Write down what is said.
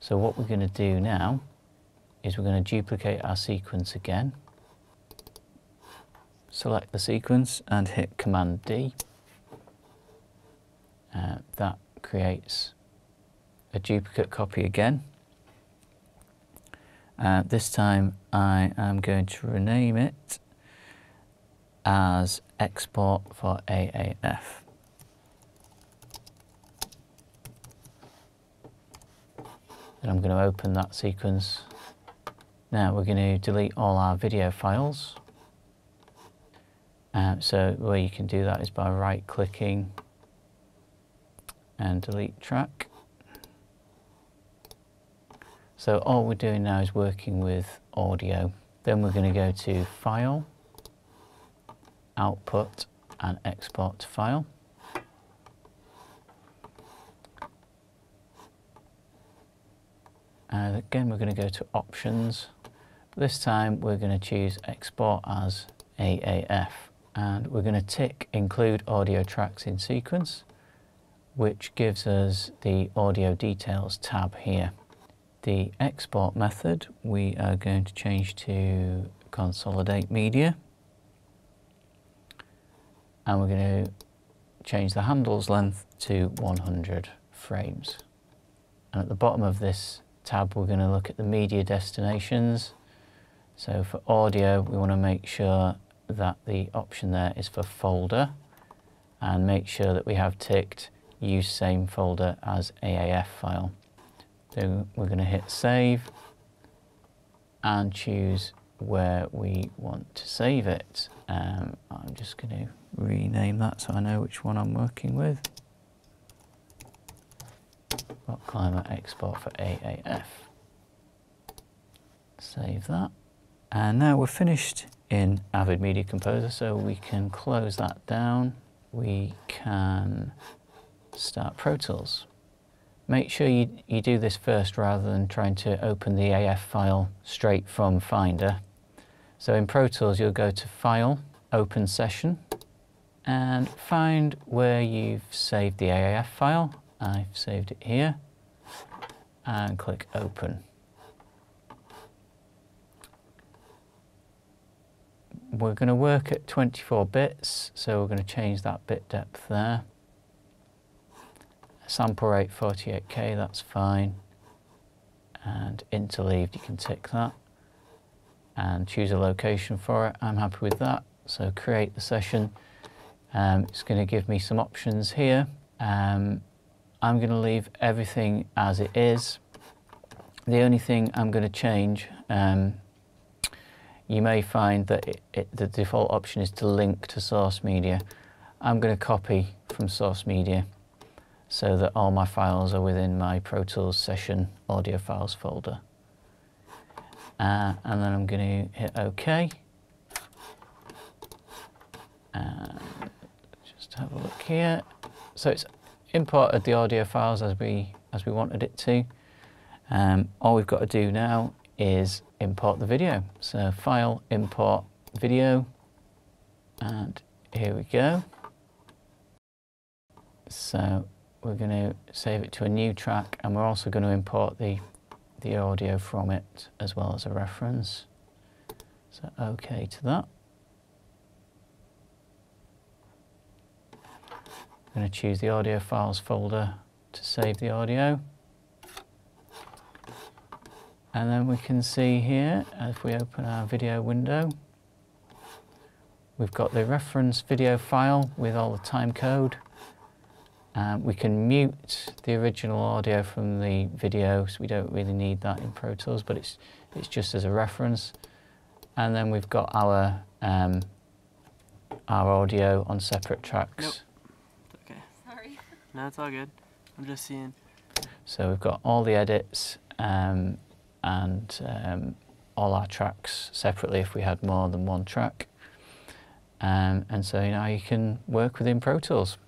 So what we're going to do now is we're going to duplicate our sequence again. Select the sequence and hit Command D. Uh, that creates a duplicate copy again. Uh, this time I am going to rename it as export for AAF. I'm going to open that sequence. Now we're going to delete all our video files. Uh, so the way you can do that is by right clicking and delete track. So all we're doing now is working with audio. Then we're going to go to File, Output and Export File. And again we're going to go to Options. This time we're going to choose Export as AAF and we're going to tick Include Audio Tracks in Sequence which gives us the Audio Details tab here the export method, we are going to change to consolidate media. And we're going to change the handle's length to 100 frames. And at the bottom of this tab, we're going to look at the media destinations. So for audio, we want to make sure that the option there is for folder and make sure that we have ticked use same folder as AAF file. So we're going to hit save and choose where we want to save it. Um, I'm just going to rename that so I know which one I'm working with. Rock Climber Export for AAF. Save that. And now we're finished in Avid Media Composer, so we can close that down. We can start Pro Tools. Make sure you, you do this first rather than trying to open the AAF file straight from Finder. So in Pro Tools you'll go to File, Open Session and find where you've saved the AAF file. I've saved it here and click Open. We're going to work at 24 bits, so we're going to change that bit depth there. Sample rate 48k, that's fine. And interleaved, you can tick that. And choose a location for it. I'm happy with that. So create the session. Um, it's going to give me some options here. Um, I'm going to leave everything as it is. The only thing I'm going to change, um, you may find that it, it, the default option is to link to source media. I'm going to copy from source media so that all my files are within my Pro Tools session audio files folder. Uh, and then I'm going to hit OK. And just have a look here. So it's imported the audio files as we as we wanted it to. Um, all we've got to do now is import the video. So file, import video, and here we go. So we're going to save it to a new track and we're also going to import the, the audio from it as well as a reference. So OK to that. I'm going to choose the audio files folder to save the audio. And then we can see here, if we open our video window, we've got the reference video file with all the time code um, we can mute the original audio from the video, so we don't really need that in Pro Tools, but it's, it's just as a reference. And then we've got our, um, our audio on separate tracks. Nope. No, it's all good. I'm just seeing. So we've got all the edits um, and um, all our tracks separately if we had more than one track. Um, and so you now you can work within Pro Tools.